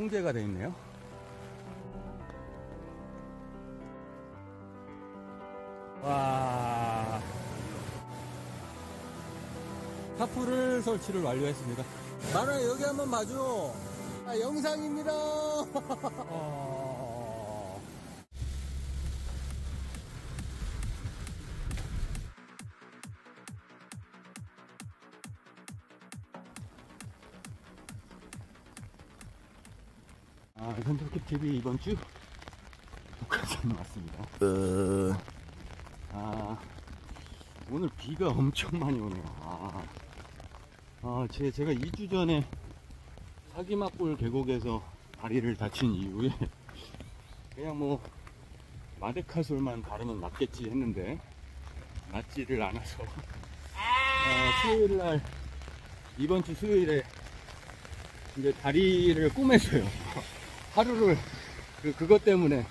통제가 돼 있네요. 와. 타프를 설치를 완료했습니다. 마라 여기 한번 봐줘. 아, 영상입니다. 어... 아, 선택 TV 이번 주 북한산 왔습니다. 어, 아, 오늘 비가 엄청 많이 오네요. 아, 아 제, 제가 2주 전에 사기막골 계곡에서 다리를 다친 이후에 그냥 뭐 마데카솔만 바르면 낫겠지 했는데 낫지를 않아서 아, 수요일날 이번 주 수요일에 이제 다리를 꼬매서요 하루를 그, 그것 때문에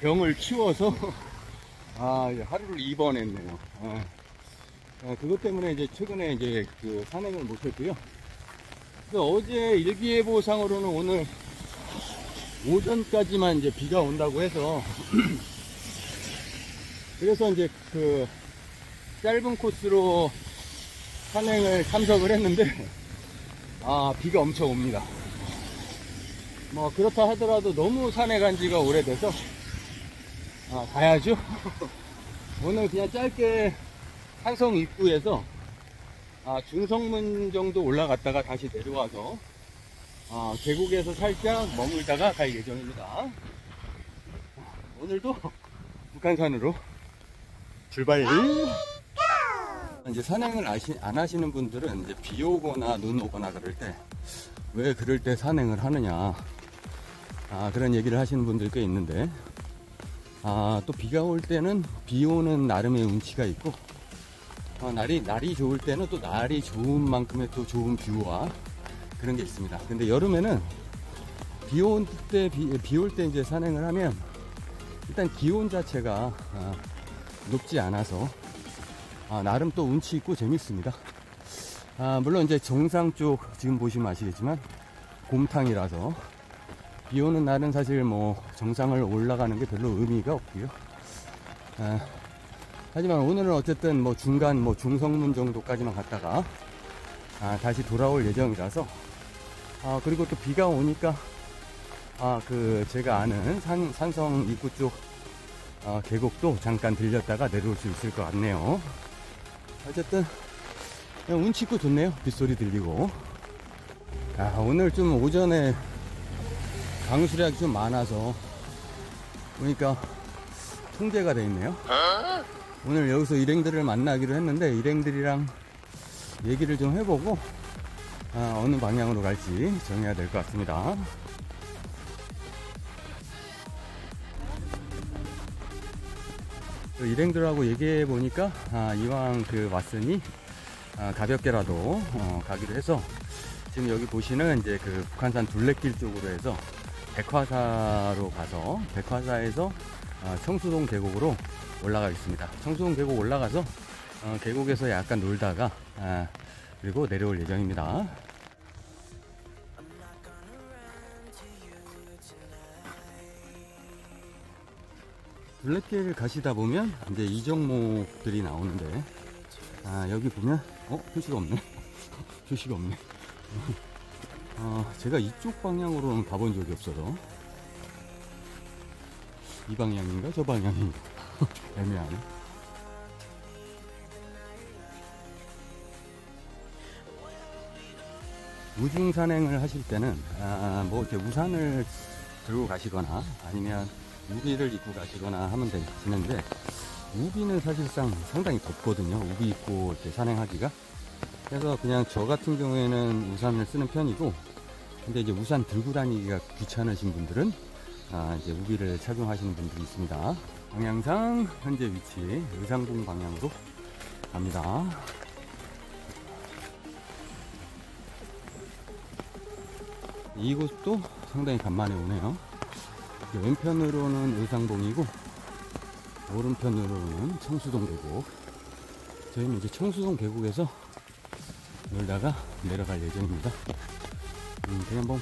병을 키워서 아, 하루를 입원했네요. 아, 아, 그것 때문에 이제 최근에 이제 그 산행을 못했고요. 어제 일기예보상으로는 오늘 오전까지만 이제 비가 온다고 해서 그래서 이제 그 짧은 코스로 산행을 참석을 했는데 아 비가 엄청 옵니다. 뭐 그렇다 하더라도 너무 산에 간 지가 오래돼서 아, 가야죠. 오늘 그냥 짧게 한성 입구에서 아, 중성문 정도 올라갔다가 다시 내려와서 아, 계곡에서 살짝 머물다가 갈 예정입니다. 오늘도 북한산으로 출발! 이제 산행을 아시, 안 하시는 분들은 이제 비 오거나 눈 오거나 그럴 때 왜 그럴 때 산행을 하느냐 아, 그런 얘기를 하시는 분들 꽤 있는데 아, 또 비가 올 때는 비 오는 나름의 운치가 있고, 어, 날이, 날이 좋을 때는 또 날이 좋은 만큼의 또 좋은 뷰와 그런 게 있습니다. 근데 여름에는 비 올 때, 비, 올 때 이제 산행을 하면 일단 기온 자체가 아, 높지 않아서 아, 나름 또 운치 있고 재밌습니다. 아, 물론 이제 정상 쪽 지금 보시면 아시겠지만 곰탕이라서 비 오는 날은 사실 뭐 정상을 올라가는 게 별로 의미가 없고요. 아, 하지만 오늘은 어쨌든 뭐 중간 뭐 중성문 정도까지만 갔다가 아, 다시 돌아올 예정이라서 아, 그리고 또 비가 오니까 아, 그 제가 아는 산, 산성 입구 쪽 아, 계곡도 잠깐 들렸다가 내려올 수 있을 것 같네요. 어쨌든 운치 있고 좋네요. 빗소리 들리고. 아, 오늘 좀 오전에 강수량이 좀 많아서 보니까 통제가 돼 있네요. 오늘 여기서 일행들을 만나기로 했는데 일행들이랑 얘기를 좀 해보고 아, 어느 방향으로 갈지 정해야 될 것 같습니다. 일행들하고 얘기해 보니까 아, 이왕 그 왔으니 아, 가볍게라도 어, 가기로 해서 지금 여기 보시는 이제 그 북한산 둘레길 쪽으로 해서 백화사로 가서 백화사에서 어, 청수동 계곡으로 올라가겠습니다. 청수동 계곡 올라가서 어, 계곡에서 약간 놀다가 아, 그리고 내려올 예정입니다. 둘레길 가시다 보면 이제 이 종목들이 나오는데 아, 여기 보면 어 표시가 없네 표시가 없네 어, 제가 이쪽 방향으로는 가본 적이 없어서. 이 방향인가 저 방향인가. 애매하네. 우중 산행을 하실 때는 아, 뭐 이렇게 우산을 들고 가시거나 아니면 우비를 입고 가시거나 하면 되는데 우비는 사실상 상당히 덥거든요. 우비 입고 이렇게 산행하기가. 그래서 그냥 저 같은 경우에는 우산을 쓰는 편이고 근데 이제 우산 들고 다니기가 귀찮으신 분들은 아 이제 우비를 착용하시는 분들이 있습니다. 방향상 현재 위치 의상봉 방향으로 갑니다. 이곳도 상당히 간만에 오네요. 왼편으로는 의상봉이고 오른편으로는 청수동 계곡. 저희는 이제 청수동 계곡에서 놀다가 내려갈 예정입니다. 음, 그냥 뭐,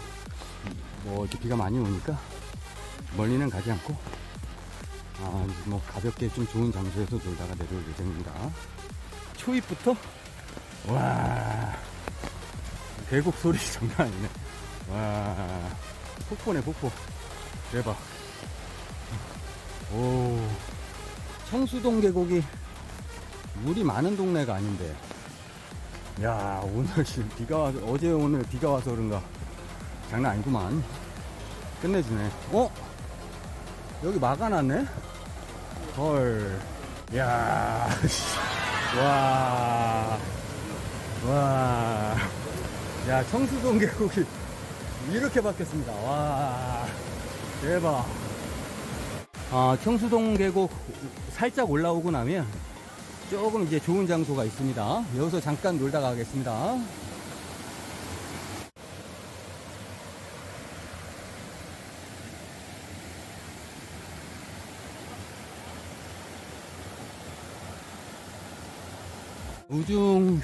뭐, 이렇게 비가 많이 오니까 멀리는 가지 않고, 아, 뭐, 가볍게 좀 좋은 장소에서 놀다가 내려올 예정입니다. 초입부터, 와, 계곡 소리 장난 아니네. 와, 폭포네, 폭포. 대박. 오, 청수동 계곡이 물이 많은 동네가 아닌데, 야, 오늘 비가 와서, 어제 오늘 비가 와서 그런가. 장난 아니구만. 끝내주네. 어? 여기 막아놨네? 헐. 야, 씨. 와. 와. 야, 청수동 계곡이 이렇게 바뀌었습니다. 와. 대박. 아, 청수동 계곡 살짝 올라오고 나면 조금 이제 좋은 장소가 있습니다. 여기서 잠깐 놀다 가겠습니다. 우중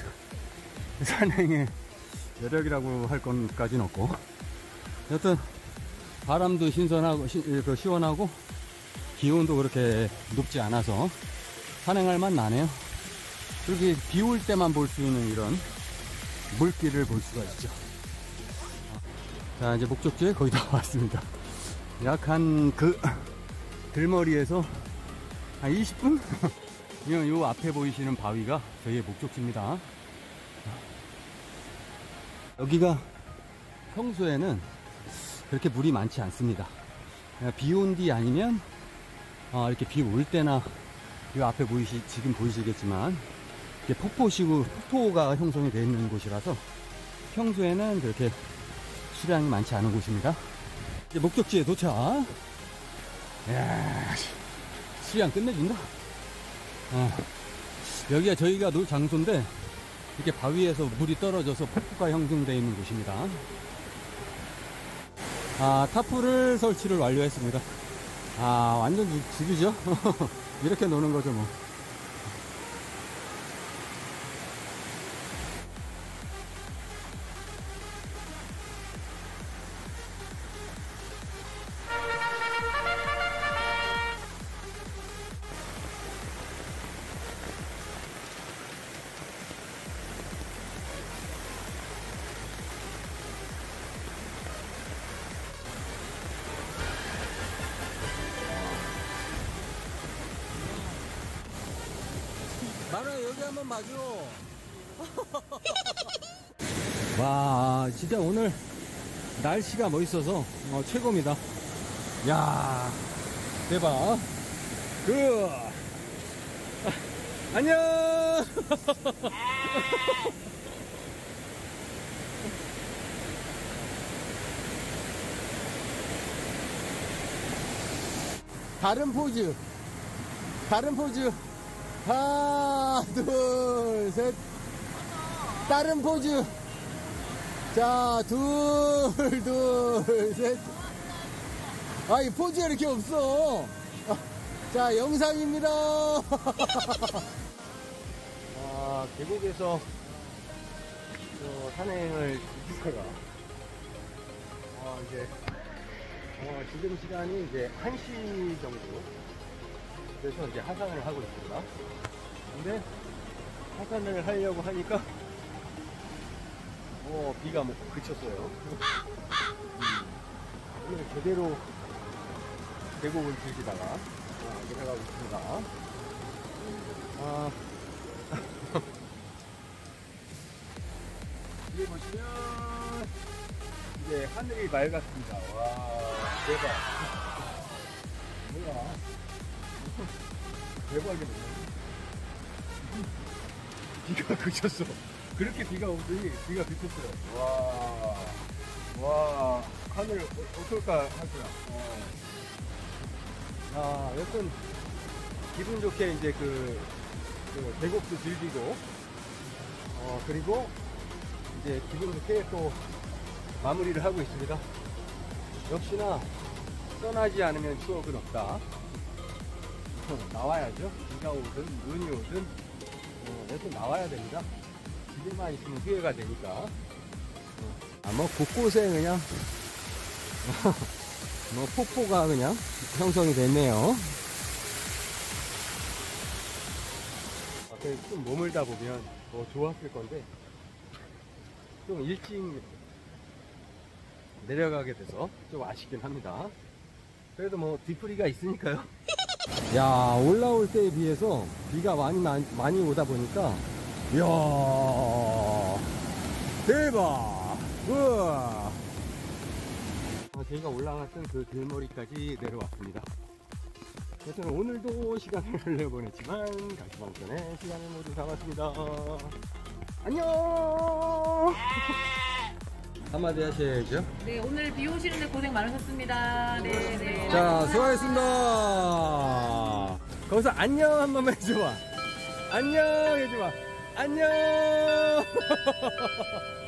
산행의 여력이라고 할 것까지는 없고 여튼 바람도 신선하고 시, 그 시원하고 기온도 그렇게 높지 않아서 산행할 만 나네요. 여기 비 올 때만 볼 수 있는 이런 물길을 볼 수가 있죠. 자, 이제 목적지에 거의 다 왔습니다. 약 한 그 들머리에서 한 20분? 요, 요 앞에 보이시는 바위가 저희의 목적지입니다. 여기가 평소에는 그렇게 물이 많지 않습니다. 비 온 뒤 아니면 어, 이렇게 비 올 때나 이 앞에 보이시 지금 보이시겠지만 이렇게 폭포시고 폭포가 형성이 되어 있는 곳이라서 평소에는 그렇게 수량이 많지 않은 곳입니다. 이제 목적지에 도착. 이야, 수량 끝내준다. 어, 여기가 저희가 놀 장소인데 이렇게 바위에서 물이 떨어져서 폭포가 형성되어 있는 곳입니다. 아, 타프를 설치를 완료했습니다. 아, 완전 죽이죠? 이렇게 노는 거죠, 뭐. 마루야 여기 한번 봐줘. 와 진짜 오늘 날씨가 멋있어서 어, 최고입니다. 야 대박. 그 아, 안녕. 다른 포즈. 다른 포즈. 하나, 둘, 셋. 다른 포즈. 자, 둘, 둘, 셋. 아, 이 포즈가 이렇게 없어. 아, 자, 영상입니다. 아, 계곡에서 저 산행을 하다가, 어, 이제, 어, 지금 시간이 이제 1시 정도. 그래서 이제 하산을 하고 있습니다. 근데 하산을 하려고 하니까 어 비가 뭐 그쳤어요. 음, 오늘 제대로 계곡을 즐기다가 어, 이렇게 가고 있습니다. 아, 여기 보시면 이제 하늘이 맑았습니다. 와 대박. 뭐야? 대박이네. 비가 그쳤어. 그렇게 비가 오더니 비가 그쳤어요. 와, 와, 하늘 어- 어떨까 하구나. 어. 야, 여튼 기분 좋게 이제 그, 그 계곡도 즐기고, 어, 그리고 이제 기분 좋게 또 마무리를 하고 있습니다. 역시나 떠나지 않으면 추억은 없다. 나와야죠. 비가 오든 눈이 오든 어, 여튼 나와야 됩니다. 집에만 있으면 후회가 되니까. 어, 아, 뭐 곳곳에 그냥 뭐 폭포가 그냥 형성이 됐네요. 앞에 좀 머물다 보면 더 좋았을 건데 좀 일찍 내려가게 돼서 좀 아쉽긴 합니다. 그래도 뭐 뒤풀이가 있으니까요. 야 올라올 때에 비해서 비가 많이 많이, 오다 보니까 이야 대박 우와 아, 저희가 올라갔던 그 길머리까지 내려왔습니다. 그래서 오늘도 시간을 흘려보냈지만 가시방전에 시간을 모두 잡았습니다. 안녕! 한마디 하셔야죠. 네, 오늘 비 오시는데 고생 많으셨습니다. 네, 네. 자, 수고하셨습니다. 거기서 안녕 한 번만 해줘봐. 안녕 해줘봐. 안녕!